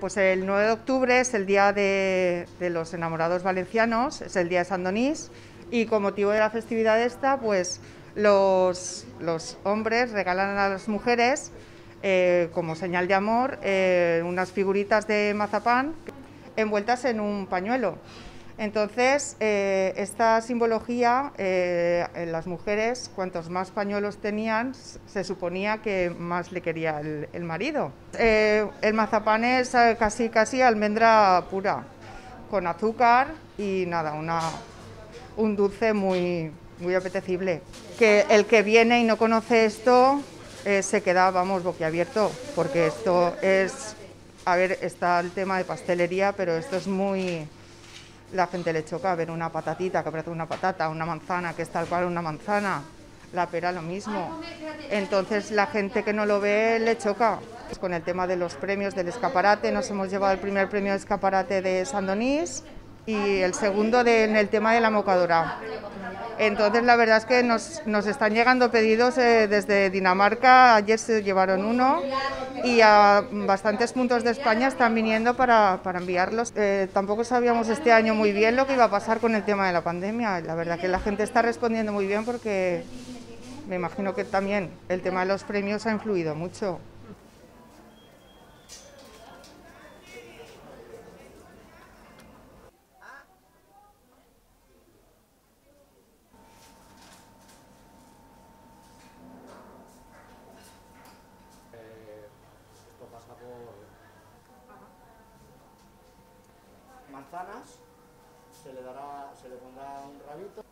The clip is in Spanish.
Pues el 9 de octubre es el día de, los enamorados valencianos, es el día de San Donís y con motivo de la festividad esta, pues los, hombres regalan a las mujeres eh, como señal de amor eh, unas figuritas de mazapán envueltas en un pañuelo. Entonces, eh, esta simbología, eh, en las mujeres, cuantos más pañuelos tenían, se suponía que más le quería el, marido. Eh, el mazapán es casi, casi almendra pura, con azúcar y nada, una, un dulce muy, muy apetecible. Que el que viene y no conoce esto se queda, vamos, boquiabierto, porque esto es, a ver, está el tema de pastelería, pero esto es muy la gente le choca ver una patatita que parece una patata, una manzana que es tal cual una manzana, la pera lo mismo. Entonces la gente que no lo ve le choca. Con el tema de los premios del escaparate, nos hemos llevado el primer premio de escaparate de San Donís y el segundo en el tema de la mocadora. Entonces la verdad es que nos, están llegando pedidos eh, desde Dinamarca, ayer se llevaron uno y a bastantes puntos de España están viniendo para, enviarlos. Eh, tampoco sabíamos este año muy bien lo que iba a pasar con el tema de la pandemia. La verdad que la gente está respondiendo muy bien porque me imagino que también el tema de los premios ha influido mucho. manzanas, se le, dará, se le pondrá un rabito.